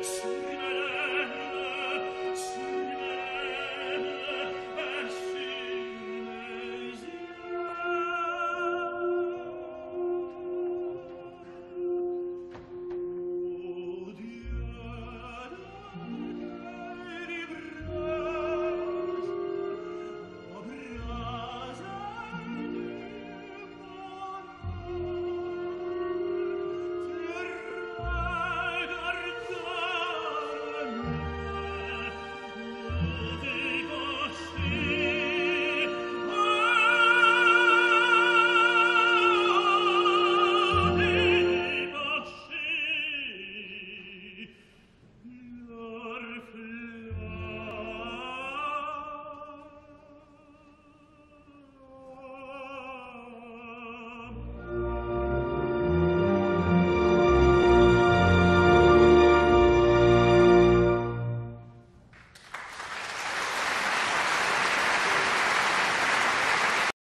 Peace.